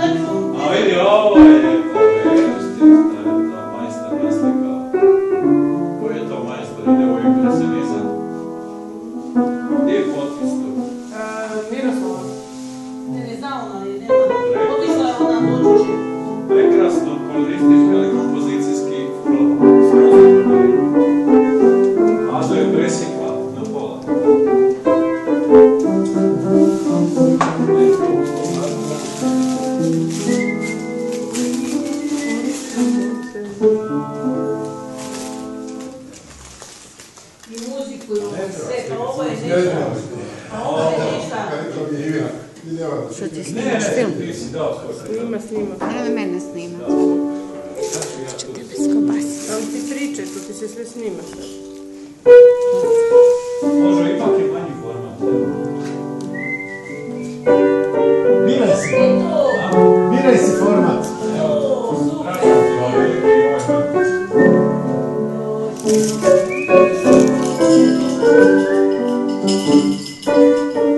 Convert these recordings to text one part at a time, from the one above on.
A vidi, ovo je Što ti Ne, snimaš film? Snima, snima. Ali mene snima. Ću tebe skobasiti. Ali ti priče, tu ti se sve snima sad. A,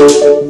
Ima. Bravo.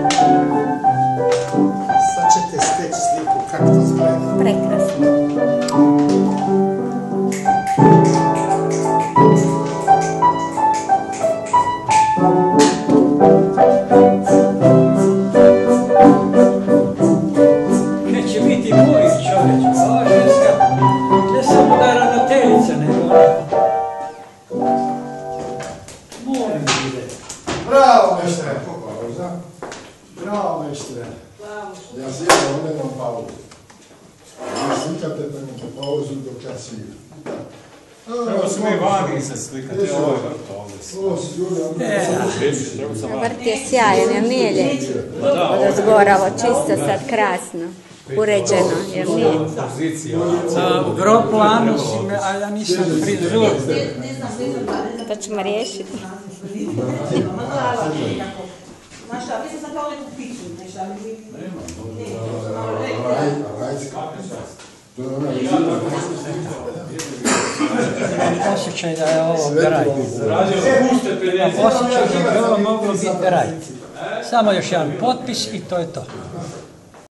Molim ide. Bravo, meštre. Bravo, meštre. Bravo. Ja sjećam, ovdje imam pauzu. Vi slikate prema pauzu dok ja sviram. Treba se mi vani se slikati, ovo je vrto ovdje. Su E. Vrt je sjajan, jel nije lijep? Pa Od je- zgora, ovo čisto sad krasno. uređeno, jer nije. A, U gro planu si me, a ja nisam znam. To ćemo riješiti. Ma glava nekako. Znaš šta, mislim sam kao neku piću, nešto, ali mi... Nema, malo rekla. Raj- Rajska. To je ona većina. Imam osjećaj da je ovo graj. Radio puste 50. Imam osjećaj da bi ovo moglo biti graj. Samo još jedan potpis i to je to.